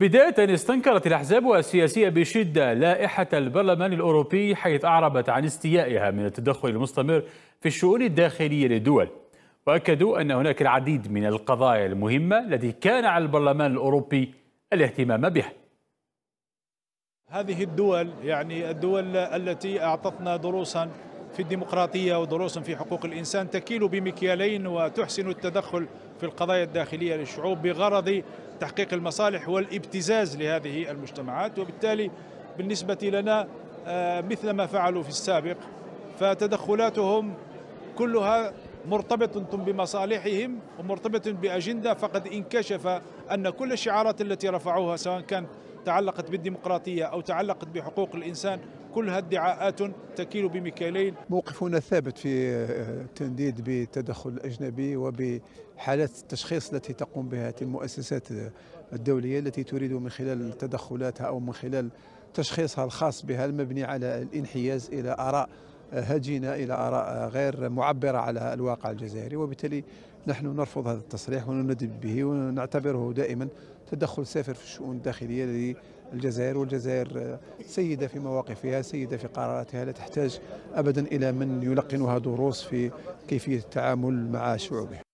بداية استنكرت الأحزاب السياسية بشدة لائحة البرلمان الأوروبي حيث أعربت عن استيائها من التدخل المستمر في الشؤون الداخلية للدول. وأكدوا أن هناك العديد من القضايا المهمة التي كان على البرلمان الأوروبي الاهتمام بها. هذه الدول يعني الدول التي أعطتنا دروسا في الديمقراطية ودروس في حقوق الإنسان تكيل بمكيالين وتحسن التدخل في القضايا الداخلية للشعوب بغرض تحقيق المصالح والابتزاز لهذه المجتمعات. وبالتالي بالنسبة لنا آه، مثل ما فعلوا في السابق فتدخلاتهم كلها مرتبطة بمصالحهم ومرتبطة بأجندة. فقد انكشف أن كل الشعارات التي رفعوها سواء كانت تعلقت بالديمقراطية أو تعلقت بحقوق الإنسان كلها ادعاءات تكيل بمكيالين موقفنا ثابت في التنديد بالتدخل الأجنبي وبحالات التشخيص التي تقوم بها المؤسسات الدولية التي تريد من خلال تدخلاتها أو من خلال تشخيصها الخاص بها المبني على الانحياز إلى آراء هجينة إلى آراء غير معبرة على الواقع الجزائري وبالتالي نحن نرفض هذا التصريح ونندد به ونعتبره دائما تدخل سافر في الشؤون الداخلية للجزائر والجزائر سيدة في مواقفها سيدة في قراراتها لا تحتاج أبدا إلى من يلقنها دروس في كيفية التعامل مع شعوبها.